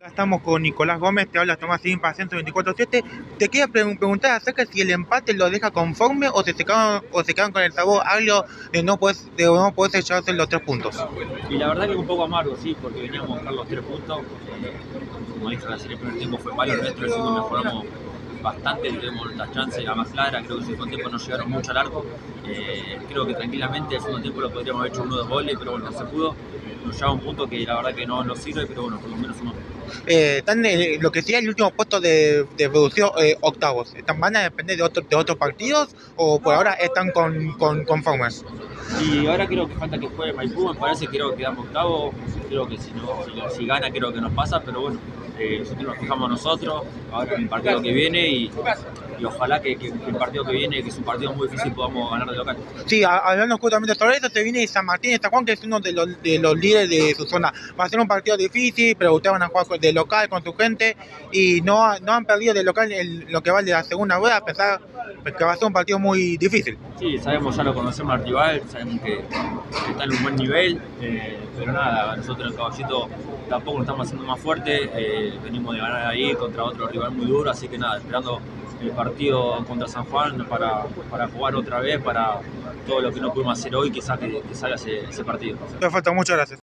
Estamos con Nicolás Gómez, te habla Tomás Simpa, 124.7. Te quería pre- preguntar acerca de si el empate lo deja conforme o se, se quedan, con el sabor agrio de no poder, de no llevarse los tres puntos. Y la verdad que un poco amargo, sí, porque veníamos a buscar los tres puntos. Como dije, serie el primer tiempo fue malo, el nuestro, el segundo mejoramos bastante, tuvimos las chances, la más clara, creo que el segundo tiempo no llegaron mucho al arco. Eh, creo que tranquilamente el segundo tiempo lo podríamos haber hecho uno dos goles, pero bueno, no se pudo. Nos lleva un punto que la verdad que no nos sirve, pero bueno, por lo menos uno. Eh, están en lo que sería el último puesto de, de reducido eh, octavos. ¿Están, ¿Van a depender de, otro- de otros partidos o por ahora están con, con, conformes? Y ahora creo que falta que juegue Maipú, me parece, creo que quedamos octavo, creo que si, no, si, gana creo que nos pasa, pero bueno, eh, nosotros nos fijamos nosotros, ahora en el partido que viene y, y ojalá que, que- que el partido que viene, que es un partido muy difícil, podamos ganar de local. Sí, hablando justamente sobre eso, se viene San Martín de San Juan, que es uno de los, de los líderes de su zona. Va a ser un partido difícil, pero ustedes van a jugar de local con su gente y no, no han perdido de local el- lo que vale la segunda rueda, a pesar de que va a ser un partido muy difícil. Sí, sabemos, ya lo conocemos al rival, sabemos que, que está en un buen nivel, eh, pero nada, nosotros en Caballito tampoco nos estamos haciendo más fuertes, eh, venimos de ganar ahí contra otro rival muy duro, así que nada, esperando el partido contra San Juan para, para jugar otra vez, para todo lo que no pudimos hacer hoy, que, que salga ese, ese partido. Perfecto, muchas gracias.